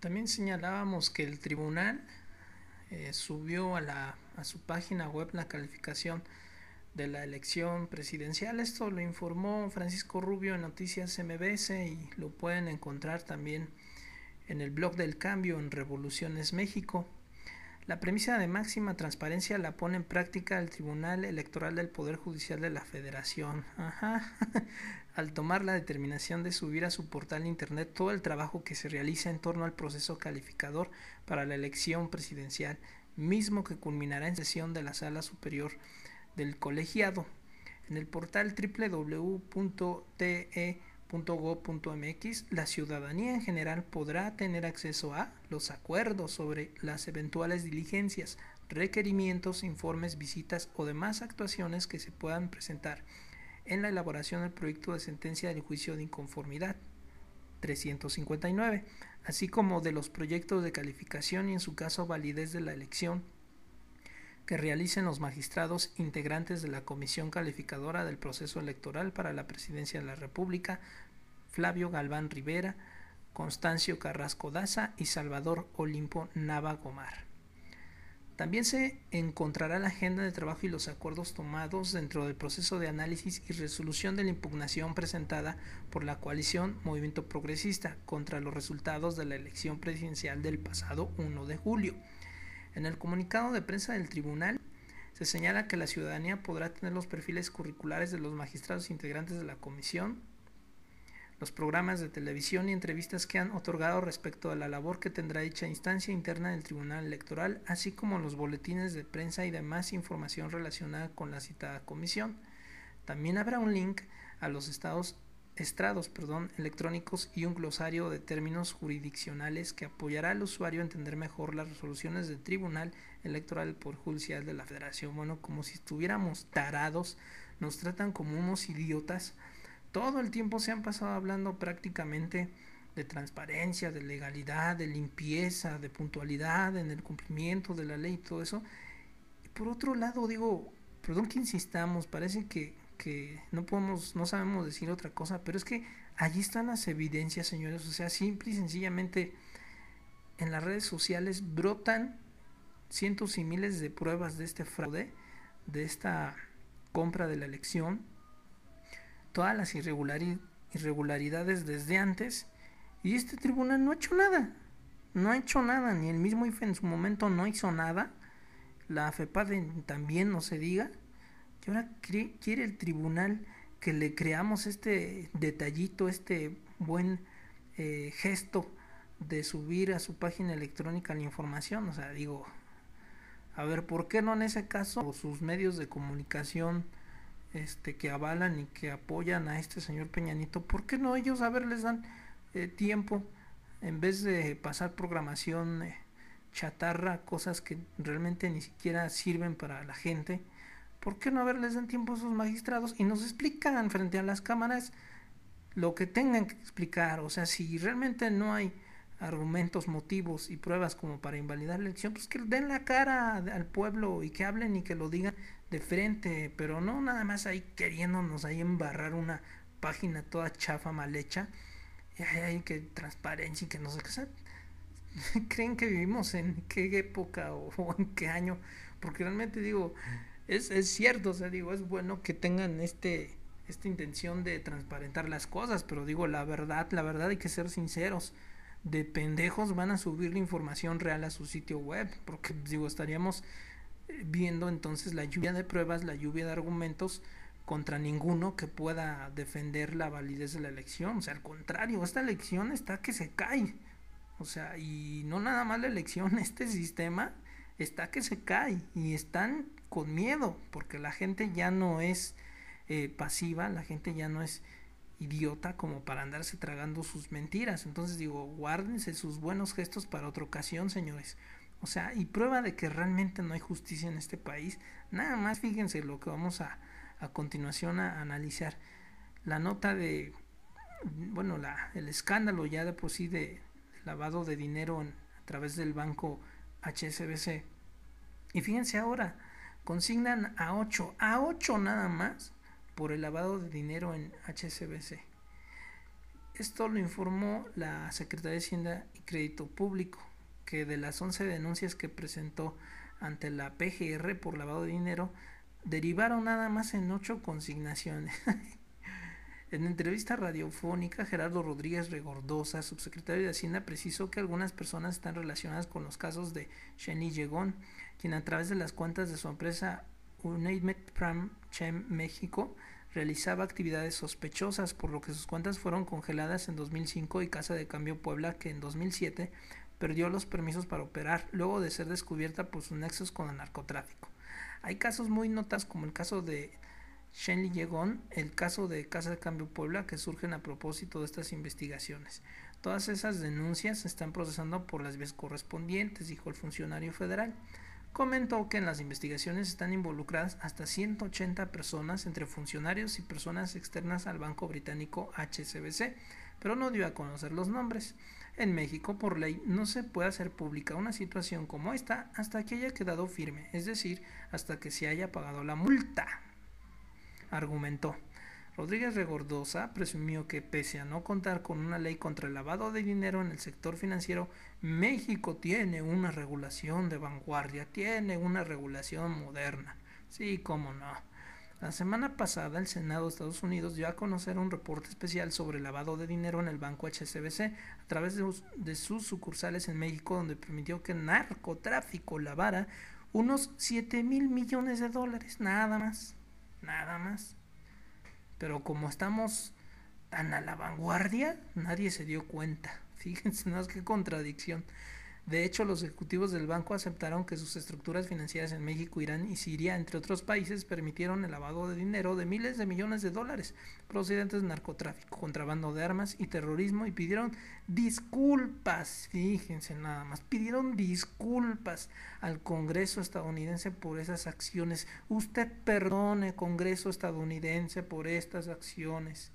También señalábamos que el tribunal eh, subió a, la, a su página web la calificación de la elección presidencial. Esto lo informó Francisco Rubio en Noticias MBS y lo pueden encontrar también en el blog del cambio en Revoluciones México. La premisa de máxima transparencia la pone en práctica el Tribunal Electoral del Poder Judicial de la Federación. Ajá. Al tomar la determinación de subir a su portal de internet todo el trabajo que se realiza en torno al proceso calificador para la elección presidencial, mismo que culminará en sesión de la Sala Superior del Colegiado. En el portal www.te .go.mx, la ciudadanía en general podrá tener acceso a los acuerdos sobre las eventuales diligencias, requerimientos, informes, visitas o demás actuaciones que se puedan presentar en la elaboración del proyecto de sentencia del juicio de inconformidad 359, así como de los proyectos de calificación y en su caso validez de la elección que realicen los magistrados integrantes de la Comisión Calificadora del Proceso Electoral para la Presidencia de la República, Flavio Galván Rivera, Constancio Carrasco Daza y Salvador Olimpo Nava Gomar. También se encontrará la agenda de trabajo y los acuerdos tomados dentro del proceso de análisis y resolución de la impugnación presentada por la coalición Movimiento Progresista contra los resultados de la elección presidencial del pasado 1 de julio. En el comunicado de prensa del tribunal se señala que la ciudadanía podrá tener los perfiles curriculares de los magistrados integrantes de la comisión, los programas de televisión y entrevistas que han otorgado respecto a la labor que tendrá dicha instancia interna del Tribunal Electoral, así como los boletines de prensa y demás información relacionada con la citada comisión. También habrá un link a los estados estrados perdón, electrónicos y un glosario de términos jurisdiccionales que apoyará al usuario a entender mejor las resoluciones del Tribunal Electoral por Judicial de la Federación. Bueno, como si estuviéramos tarados, nos tratan como unos idiotas. Todo el tiempo se han pasado hablando prácticamente de transparencia, de legalidad, de limpieza, de puntualidad en el cumplimiento de la ley y todo eso. Por otro lado, digo, perdón que insistamos, parece que que no podemos, no sabemos decir otra cosa, pero es que allí están las evidencias, señores, o sea, simple y sencillamente en las redes sociales brotan cientos y miles de pruebas de este fraude, de esta compra de la elección, todas las irregularidades desde antes, y este tribunal no ha hecho nada, no ha hecho nada, ni el mismo IFE en su momento no hizo nada, la FEPAD también no se diga, y ahora quiere el tribunal que le creamos este detallito, este buen eh, gesto de subir a su página electrónica la información. O sea, digo, a ver, ¿por qué no en ese caso sus medios de comunicación este, que avalan y que apoyan a este señor Peñanito, ¿por qué no ellos, a ver, les dan eh, tiempo en vez de pasar programación eh, chatarra, cosas que realmente ni siquiera sirven para la gente? ¿por qué no haberles dan tiempo a sus magistrados y nos explican frente a las cámaras lo que tengan que explicar? O sea, si realmente no hay argumentos, motivos y pruebas como para invalidar la elección, pues que den la cara al pueblo y que hablen y que lo digan de frente, pero no nada más ahí queriéndonos ahí embarrar una página toda chafa, mal hecha, y hay que transparencia y que no sé qué. ¿Creen que vivimos en qué época o en qué año? Porque realmente digo, es, es cierto, o sea, digo, es bueno que tengan este esta intención de transparentar las cosas, pero digo, la verdad, la verdad hay que ser sinceros. De pendejos van a subir la información real a su sitio web, porque digo, estaríamos viendo entonces la lluvia de pruebas, la lluvia de argumentos contra ninguno que pueda defender la validez de la elección. O sea, al contrario, esta elección está que se cae. O sea, y no nada más la elección, este sistema está que se cae y están con miedo, porque la gente ya no es eh, pasiva, la gente ya no es idiota como para andarse tragando sus mentiras. Entonces digo, guárdense sus buenos gestos para otra ocasión, señores. O sea, y prueba de que realmente no hay justicia en este país. Nada más fíjense lo que vamos a, a continuación a analizar. La nota de, bueno, la, el escándalo ya de por sí de, lavado de dinero a través del banco HSBC. Y fíjense ahora, consignan a 8, a 8 nada más por el lavado de dinero en HSBC. Esto lo informó la Secretaría de Hacienda y Crédito Público, que de las 11 denuncias que presentó ante la PGR por lavado de dinero, derivaron nada más en ocho consignaciones. en entrevista radiofónica, Gerardo Rodríguez Regordosa, subsecretario de Hacienda, precisó que algunas personas están relacionadas con los casos de Sheni Yegon, quien a través de las cuentas de su empresa United Pram Chem México realizaba actividades sospechosas, por lo que sus cuentas fueron congeladas en 2005 y Casa de Cambio Puebla, que en 2007 perdió los permisos para operar, luego de ser descubierta por sus nexos con el narcotráfico. Hay casos muy notas como el caso de Shenli Yegon, el caso de Casa de Cambio Puebla, que surgen a propósito de estas investigaciones. Todas esas denuncias se están procesando por las vías correspondientes, dijo el funcionario federal comentó que en las investigaciones están involucradas hasta 180 personas entre funcionarios y personas externas al banco británico HSBC, pero no dio a conocer los nombres. En México, por ley, no se puede hacer pública una situación como esta hasta que haya quedado firme, es decir, hasta que se haya pagado la multa, argumentó. Rodríguez Regordosa presumió que pese a no contar con una ley contra el lavado de dinero en el sector financiero, México tiene una regulación de vanguardia, tiene una regulación moderna. Sí, cómo no. La semana pasada el Senado de Estados Unidos dio a conocer un reporte especial sobre el lavado de dinero en el banco HSBC a través de, sus sucursales en México donde permitió que narcotráfico lavara unos 7 mil millones de dólares, nada más, nada más. Pero como estamos tan a la vanguardia, nadie se dio cuenta. Fíjense, no es qué contradicción. De hecho, los ejecutivos del banco aceptaron que sus estructuras financieras en México, Irán y Siria, entre otros países, permitieron el lavado de dinero de miles de millones de dólares procedentes de narcotráfico, contrabando de armas y terrorismo y pidieron disculpas, fíjense nada más, pidieron disculpas al Congreso estadounidense por esas acciones. Usted perdone, Congreso estadounidense, por estas acciones.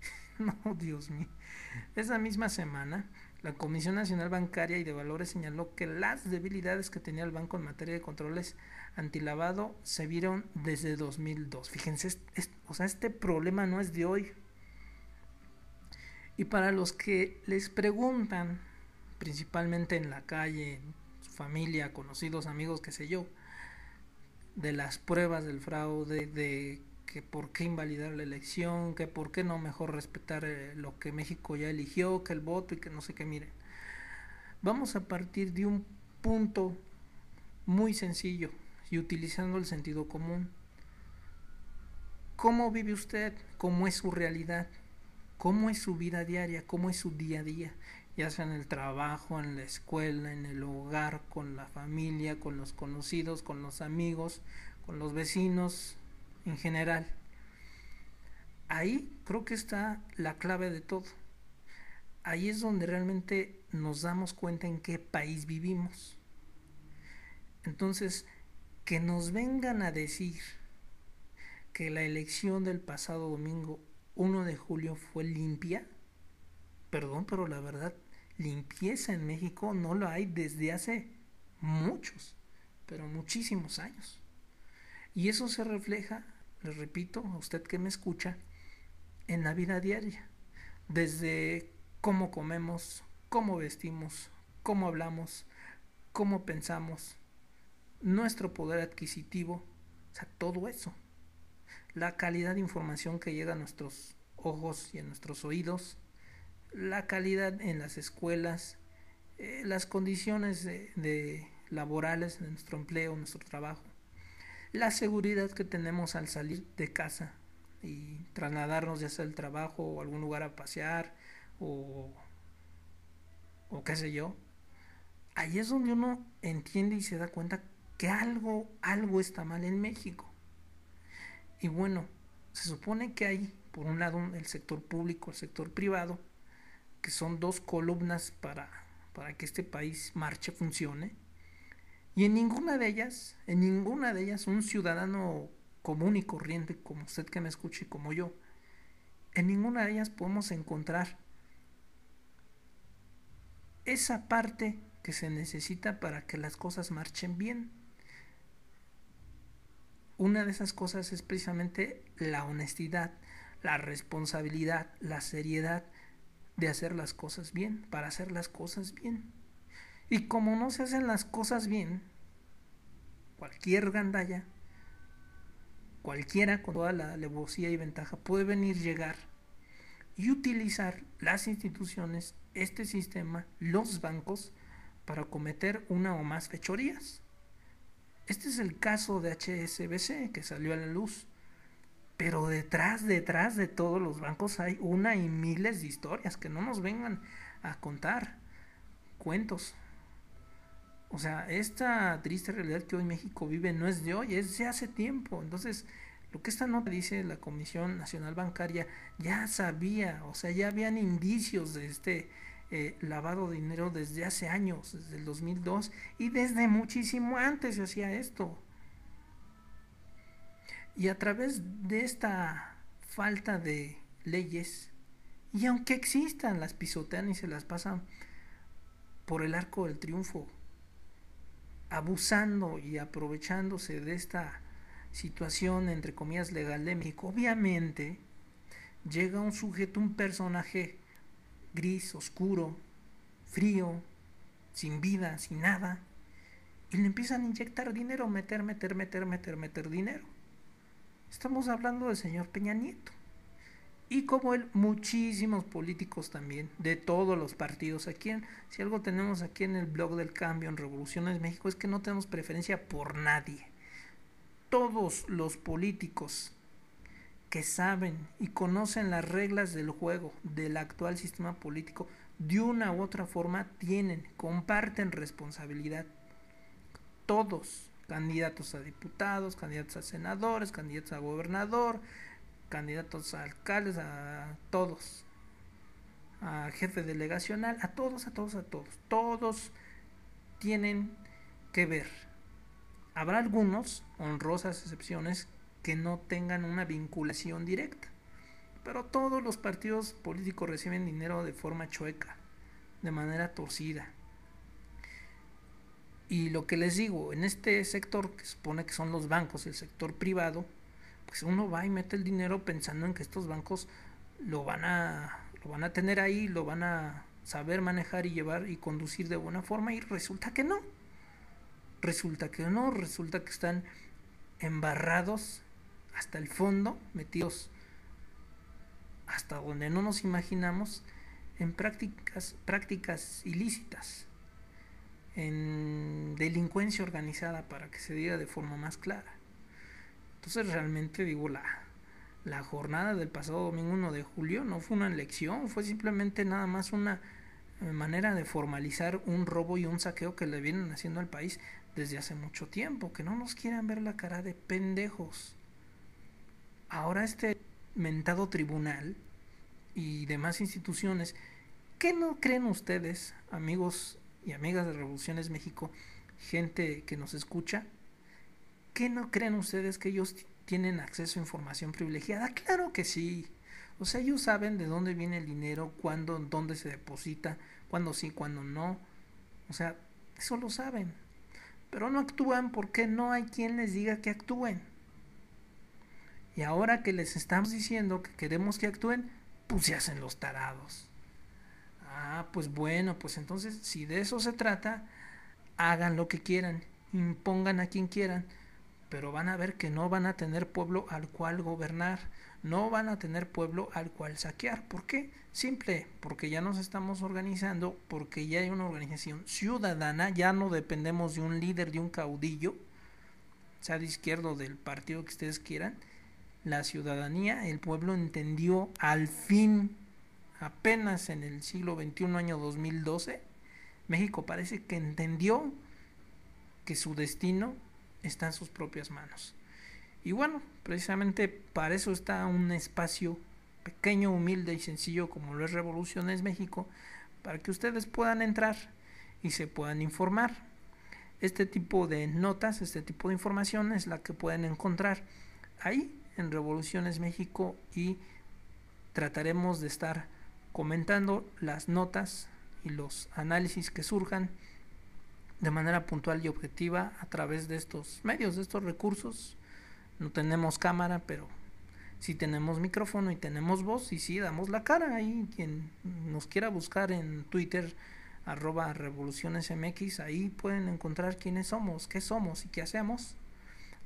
no, Dios mío. Esa misma semana, la Comisión Nacional Bancaria y de Valores señaló que las debilidades que tenía el banco en materia de controles antilavado se vieron desde 2002. Fíjense, o sea, este problema no es de hoy. Y para los que les preguntan, principalmente en la calle, su familia, conocidos, amigos, qué sé yo, de las pruebas del fraude, de que por qué invalidar la elección, que por qué no mejor respetar eh, lo que México ya eligió, que el voto y que no sé qué, miren. Vamos a partir de un punto muy sencillo y utilizando el sentido común. ¿Cómo vive usted? ¿Cómo es su realidad? ¿Cómo es su vida diaria? ¿Cómo es su día a día? Ya sea en el trabajo, en la escuela, en el hogar, con la familia, con los conocidos, con los amigos, con los vecinos, en general. Ahí creo que está la clave de todo. Ahí es donde realmente nos damos cuenta en qué país vivimos. Entonces, que nos vengan a decir que la elección del pasado domingo 1 de julio fue limpia, perdón, pero la verdad, limpieza en México no lo hay desde hace muchos, pero muchísimos años. Y eso se refleja les repito, a usted que me escucha, en la vida diaria, desde cómo comemos, cómo vestimos, cómo hablamos, cómo pensamos, nuestro poder adquisitivo, o sea, todo eso. La calidad de información que llega a nuestros ojos y a nuestros oídos, la calidad en las escuelas, eh, las condiciones de laborales de nuestro empleo, nuestro trabajo, la seguridad que tenemos al salir de casa y trasladarnos ya sea al trabajo o algún lugar a pasear o, o qué sé yo, ahí es donde uno entiende y se da cuenta que algo, algo está mal en México. Y bueno, se supone que hay, por un lado, el sector público, el sector privado, que son dos columnas para, para que este país marche, funcione. Y en ninguna de ellas, en ninguna de ellas, un ciudadano común y corriente, como usted que me escuche, como yo, en ninguna de ellas podemos encontrar esa parte que se necesita para que las cosas marchen bien. Una de esas cosas es precisamente la honestidad, la responsabilidad, la seriedad, de hacer las cosas bien, para hacer las cosas bien. Y como no se hacen las cosas bien, cualquier gandalla, cualquiera con toda la alevosía y ventaja puede venir, llegar y utilizar las instituciones, este sistema, los bancos, para cometer una o más fechorías. Este es el caso de HSBC que salió a la luz. Pero detrás, detrás de todos los bancos hay una y miles de historias que no nos vengan a contar cuentos. O sea, esta triste realidad que hoy México vive no es de hoy, es de hace tiempo. Entonces, lo que esta nota dice la Comisión Nacional Bancaria ya sabía, o sea, ya habían indicios de este eh, lavado de dinero desde hace años, desde el 2002 y desde muchísimo antes se hacía esto. Y a través de esta falta de leyes, y aunque existan, las pisotean y se las pasan por el arco del triunfo, abusando y aprovechándose de esta situación, entre comillas, legal de México, obviamente llega un sujeto, un personaje gris, oscuro, frío, sin vida, sin nada, y le empiezan a inyectar dinero, meter, meter, meter, meter, meter dinero. Estamos hablando del señor Peña Nieto. Y como él, muchísimos políticos también, de todos los partidos. Aquí, si algo tenemos aquí en el blog del cambio en Revoluciones México, es que no tenemos preferencia por nadie. Todos los políticos que saben y conocen las reglas del juego del actual sistema político, de una u otra forma, tienen, comparten responsabilidad. Todos candidatos a diputados, candidatos a senadores, candidatos a gobernador, candidatos a alcaldes, a todos, a jefe delegacional, a todos, a todos, a todos. Todos tienen que ver. Habrá algunos, honrosas excepciones, que no tengan una vinculación directa. Pero todos los partidos políticos reciben dinero de forma chueca, de manera torcida. Y lo que les digo, en este sector que supone que son los bancos, el sector privado, pues uno va y mete el dinero pensando en que estos bancos lo van a, lo van a tener ahí, lo van a saber manejar y llevar y conducir de buena forma y resulta que no. Resulta que no, resulta que están embarrados hasta el fondo, metidos hasta donde no nos imaginamos en prácticas, prácticas ilícitas en delincuencia organizada para que se diga de forma más clara. Entonces realmente digo, la, la jornada del pasado domingo 1 de julio no fue una elección, fue simplemente nada más una eh, manera de formalizar un robo y un saqueo que le vienen haciendo al país desde hace mucho tiempo, que no nos quieran ver la cara de pendejos. Ahora este mentado tribunal y demás instituciones, ¿qué no creen ustedes, amigos y amigas de Revoluciones México, gente que nos escucha, ¿qué no creen ustedes que ellos tienen acceso a información privilegiada? Claro que sí. O sea, ellos saben de dónde viene el dinero, cuándo, dónde se deposita, cuándo sí, cuándo no. O sea, eso lo saben. Pero no actúan porque no hay quien les diga que actúen. Y ahora que les estamos diciendo que queremos que actúen, pues se hacen los tarados. Ah, pues bueno, pues entonces si de eso se trata, hagan lo que quieran, impongan a quien quieran, pero van a ver que no van a tener pueblo al cual gobernar, no van a tener pueblo al cual saquear. ¿Por qué? Simple, porque ya nos estamos organizando, porque ya hay una organización ciudadana, ya no dependemos de un líder, de un caudillo, sea de izquierdo del partido que ustedes quieran. La ciudadanía, el pueblo entendió al fin apenas en el siglo XXI, año 2012, México parece que entendió que su destino está en sus propias manos. Y bueno, precisamente para eso está un espacio pequeño, humilde y sencillo como lo es Revoluciones México, para que ustedes puedan entrar y se puedan informar. Este tipo de notas, este tipo de información es la que pueden encontrar ahí en Revoluciones México y trataremos de estar comentando las notas y los análisis que surjan de manera puntual y objetiva a través de estos medios, de estos recursos. No tenemos cámara, pero si tenemos micrófono y tenemos voz y si damos la cara ahí quien nos quiera buscar en Twitter arroba revoluciones mx ahí pueden encontrar quiénes somos qué somos y qué hacemos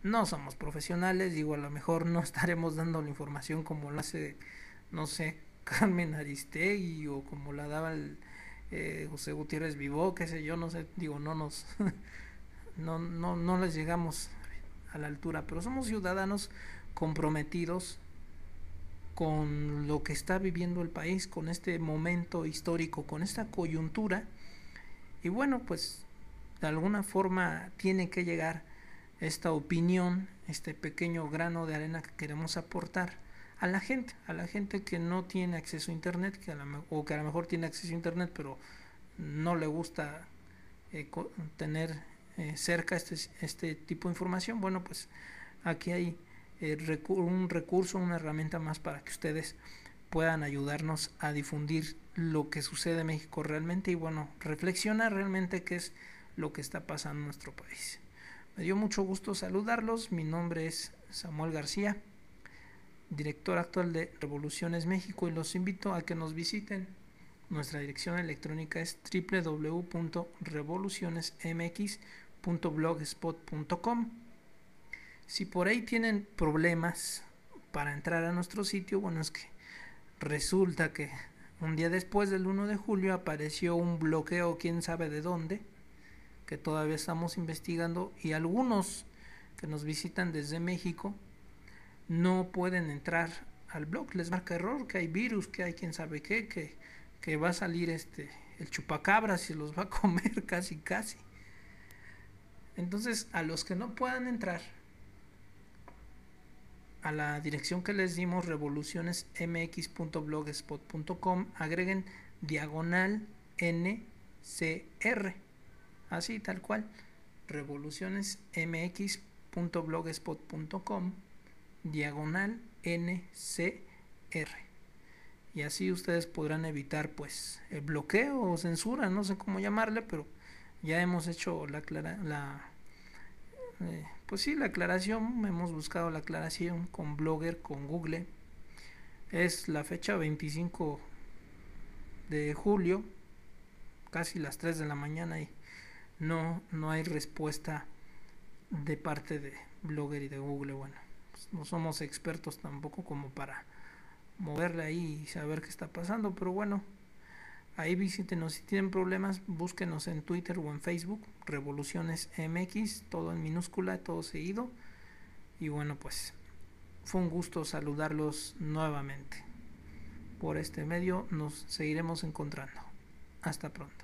no somos profesionales digo a lo mejor no estaremos dando la información como lo hace no sé Carmen Aristegui o como la daba el eh, José Gutiérrez Vivó qué sé yo no sé digo no nos no no no les llegamos a la altura pero somos ciudadanos comprometidos con lo que está viviendo el país, con este momento histórico, con esta coyuntura. Y bueno, pues de alguna forma tiene que llegar esta opinión, este pequeño grano de arena que queremos aportar a la gente, a la gente que no tiene acceso a internet, que o que a lo mejor tiene acceso a internet, pero no le gusta eh, tener eh, cerca este, este tipo de información. Bueno, pues aquí hay eh, un recurso, una herramienta más para que ustedes puedan ayudarnos a difundir lo que sucede en México realmente y bueno, reflexiona realmente qué es lo que está pasando en nuestro país. Me dio mucho gusto saludarlos, mi nombre es Samuel García, director actual de Revoluciones México y los invito a que nos visiten. Nuestra dirección electrónica es www.revolucionesmx.blogspot.com si por ahí tienen problemas para entrar a nuestro sitio, bueno, es que resulta que un día después del 1 de julio apareció un bloqueo, quién sabe de dónde, que todavía estamos investigando y algunos que nos visitan desde México no pueden entrar al blog, les marca error, que hay virus, que hay quién sabe qué, que, que va a salir este el chupacabras y los va a comer casi casi. Entonces, a los que no puedan entrar, a la dirección que les dimos revolucionesmx.blogspot.com agreguen diagonal NCR así tal cual. Revolucionesmx.blogspot.com diagonal NCR y así ustedes podrán evitar pues el bloqueo o censura no sé cómo llamarle pero ya hemos hecho la, la eh, pues sí, la aclaración, hemos buscado la aclaración con Blogger, con Google. Es la fecha 25 de julio, casi las 3 de la mañana y no, no hay respuesta de parte de Blogger y de Google. Bueno, pues no somos expertos tampoco como para moverle ahí y saber qué está pasando, pero bueno, Ahí visítenos si tienen problemas, búsquenos en Twitter o en Facebook, Revoluciones MX, todo en minúscula, todo seguido. Y bueno, pues fue un gusto saludarlos nuevamente. Por este medio nos seguiremos encontrando. Hasta pronto.